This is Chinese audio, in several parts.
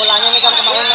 Mulanya nih kan kemarin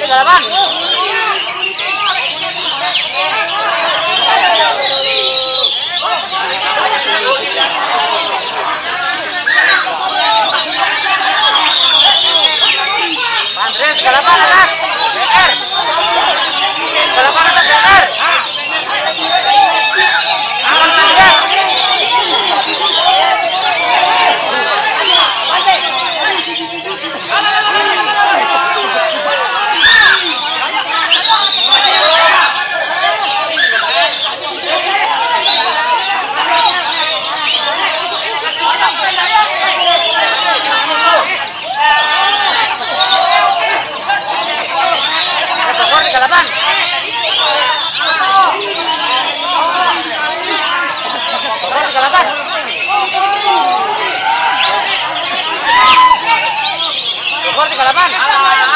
这个烂来吧